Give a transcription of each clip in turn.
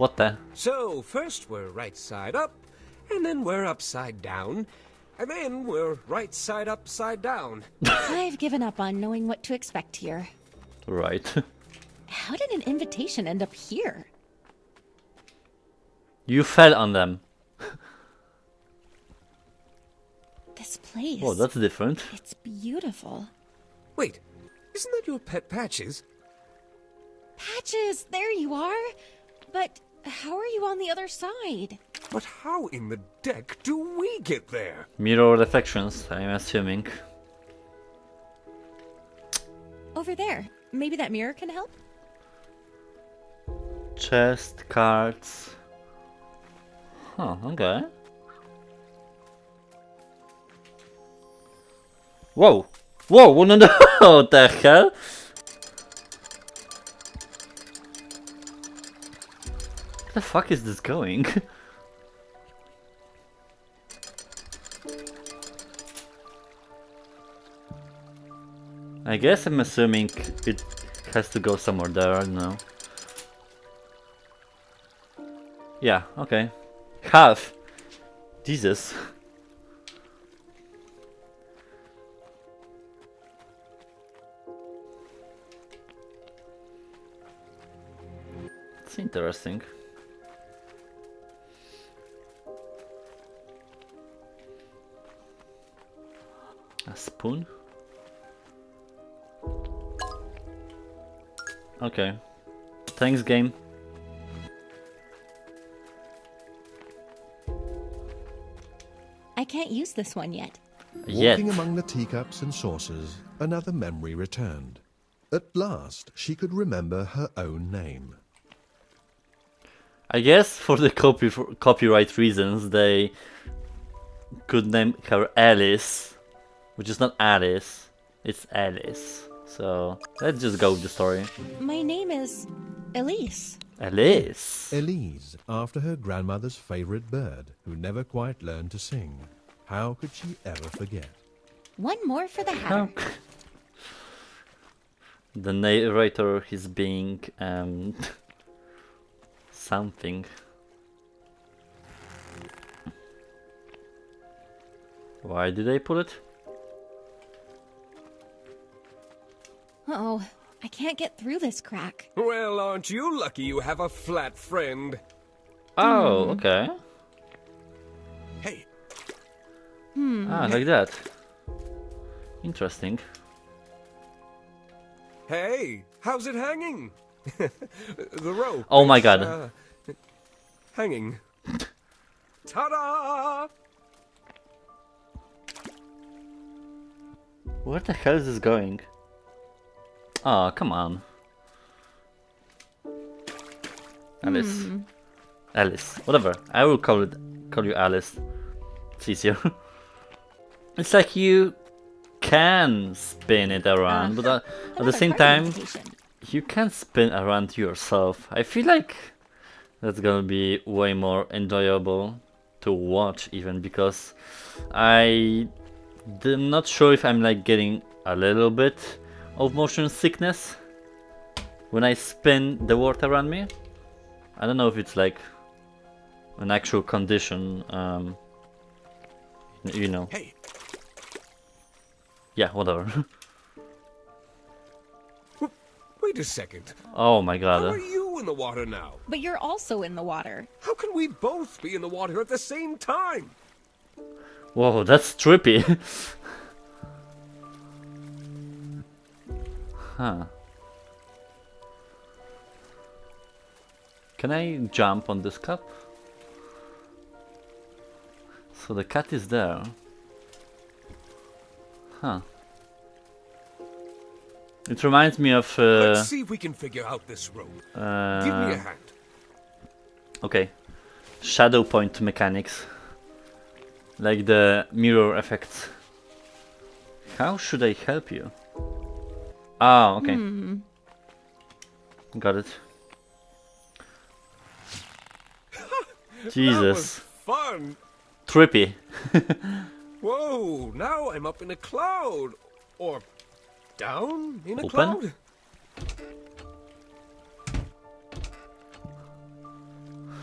What the? So, first we're right side up, and then we're upside down, and then we're right side upside down. I've given up on knowing what to expect here. Right. How did an invitation end up here? you fell on them. This place. Oh, that's different. It's beautiful. Wait, isn't that your pet Patches? Patches, there you are. But how are you on the other side? But how in the deck do we get there? Mirror reflections, I'm assuming. Over there. Maybe that mirror can help? Chest, cards. Huh, okay. Whoa! Whoa, what the, what the hell? The fuck is this going? I guess I'm assuming it has to go somewhere there, I don't know. Yeah, okay. Half! Jesus. It's interesting. A spoon? Okay. Thanks, game. I can't use this one yet. Yet. Walking among the teacups and saucers, another memory returned. At last, she could remember her own name. I guess for the copy for copyright reasons they could name her Alice, which is not Alice, it's Alice. So let's just go with the story. My name is Elise. Elise. Elise, after her grandmother's favorite bird, who never quite learned to sing. How could she ever forget? One more for the How hatter. the narrator is being um something. Why did they put it? Uh-oh. I can't get through this crack. Well, aren't you lucky you have a flat friend? Oh, okay. Hey, Ah, like that. Interesting. hey, how's it hanging? the rope. Oh my God. uh, hanging. Ta-da! Where the hell is this going? Oh, come on. Alice. Alice. Whatever. I will call it call you Alice. It's easier. it's like you can spin it around, but uh, at the same time you can spin around yourself. I feel like that's gonna be way more enjoyable to watch even because I am not sure if I'm like getting a little bit of motion sickness when I spin the world around me. I don't know if it's like an actual condition, um, you know. Hey, Yeah, whatever. wait a second. oh my god. How god. are you in the water now? But you're also in the water. How can we both be in the water at the same time? Whoa, that's trippy. huh. Can I jump on this cup? So the cat is there. Huh. It reminds me of. Uh, Let's see if we can figure out this rope. Give me a uh, hand. okay. Shadow point mechanics. Like the mirror effects. How should I help you? Ah, okay. Got it. Jesus. fun. Trippy. Whoa, now I'm up in a cloud. Or down in a Open? cloud.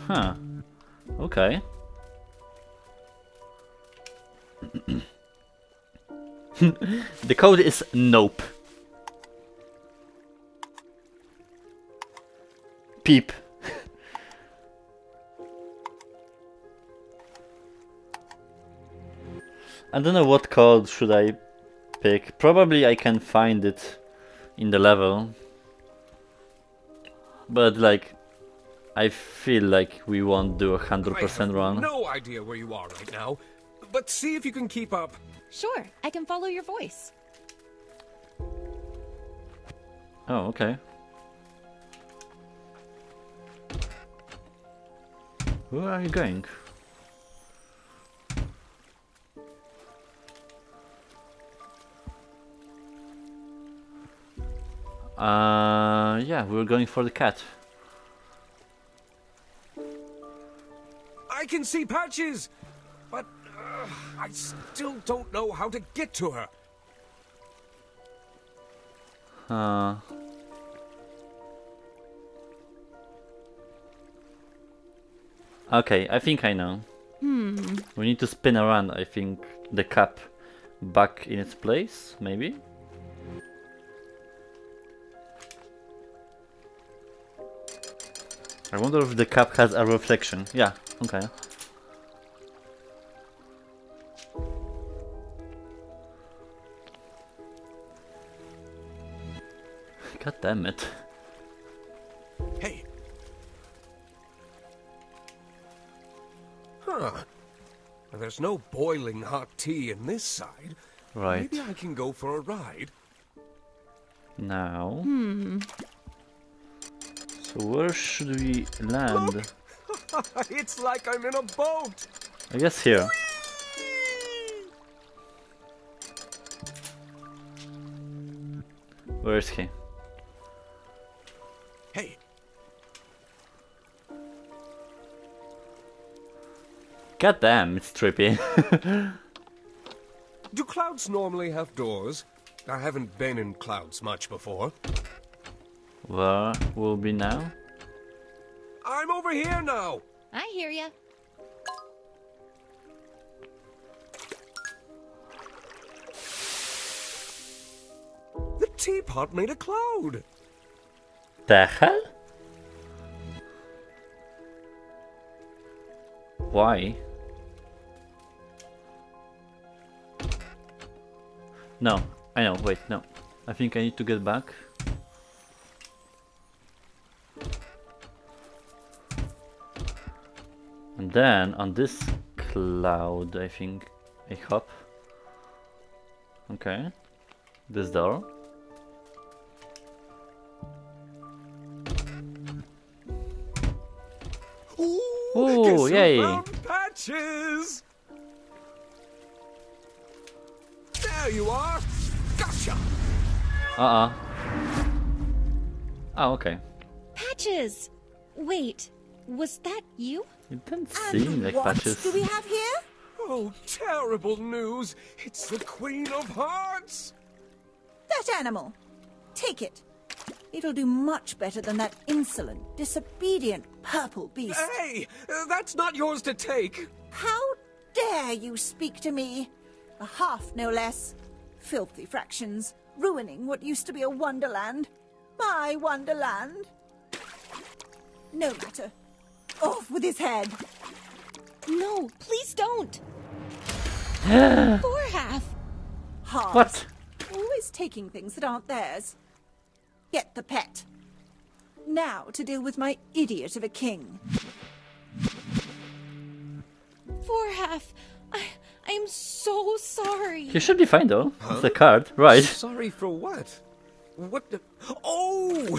Huh. Okay. the code is nope. Peep. I don't know what code should I pick. Probably I can find it in the level. But like I feel like we won't do a hundred I percent have run. no idea where you are right now, but see if you can keep up. Sure, I can follow your voice. Oh, okay. Where are you going? Uh, yeah, we're going for the cat. I can see Patches, but uh, I still don't know how to get to her. Uh, okay, I think I know. Hmm. We need to spin around, I think, the cup back in its place, maybe? I wonder if the cup has a reflection. Yeah, okay. God damn it. Huh. There's no boiling hot tea in this side. Right. Maybe I can go for a ride. Now. Hmm. So where should we land? it's like I'm in a boat. I guess here. Where is he? Hey, God damn, it's trippy. do clouds normally have doors? I haven't been in clouds much before. Where will be now? I'm over here now. I hear ya. The teapot made a cloud. The hell? Why? No, I know, wait, no. I think I need to get back. And then on this cloud, I think I hop. Okay. This door. Ooh, Ooh, yay. patches. There you are. Gotcha. Uh-uh. Oh, okay. Patches! Wait, was that you? It didn't seem like patches. what do we have here? Oh, terrible news. It's the Queen of Hearts. That animal. Take it. It'll do much better than that insolent, disobedient purple beast. Hey, that's not yours to take. How dare you speak to me? A half, no less. Filthy fractions, ruining what used to be a wonderland. My wonderland. No matter. Off with his head. No, please don't! Four half! Halves. What? Always taking things that aren't theirs. Get the pet. Now to deal with my idiot of a king. Four half! I, I am so sorry. You should be fine though. It's a card, right? Sorry for what? What the... Oh!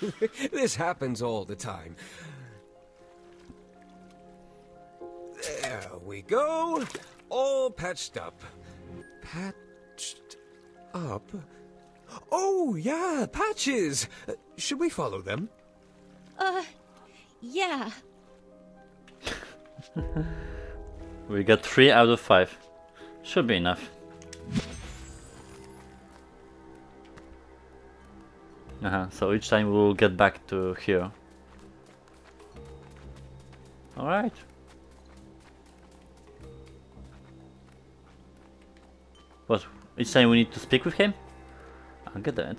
this happens all the time. There we go. All patched up. Patched up? Oh, yeah, patches. Uh, should we follow them? Uh, yeah. We got three out of five. Should be enough. Uh huh. So each time we'll get back to here. Alright. What? It's saying we need to speak with him? I'll get that.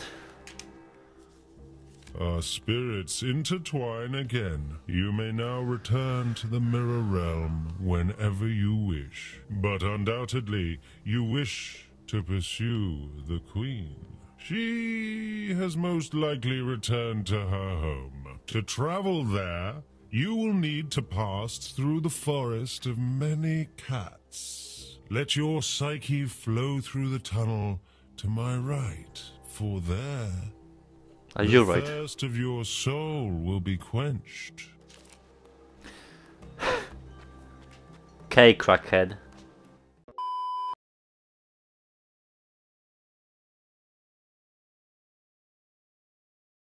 Our spirits intertwine again. You may now return to the Mirror Realm whenever you wish. But undoubtedly, you wish to pursue the Queen. She has most likely returned to her home. To travel there, you will need to pass through the forest of many cats. Let your psyche flow through the tunnel to my right, for there Uh, Are the you right? thirst of your soul will be quenched. Okay, crackhead.